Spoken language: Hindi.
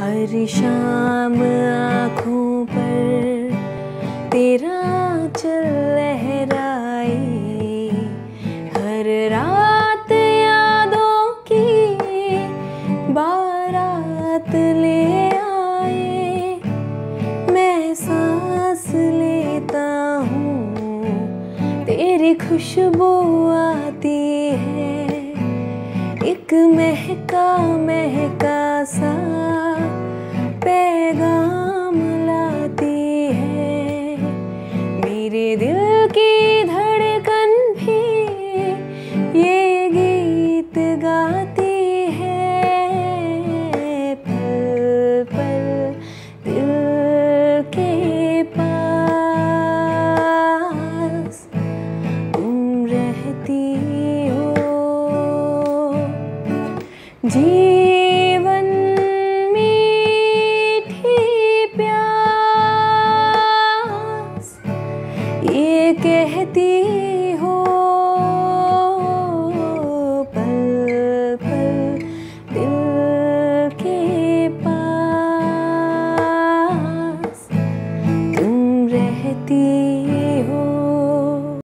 हर शाम आँखों पर तेरा चल लहराए। हर रात यादों की बारात ले आए। मैं सांस लेता हूँ, तेरी खुशबू आती है। एक महका महका सकती हो जीवन मीठी प्यास, ये कहती हो, पल पल दिल के पास। तुम रहती हो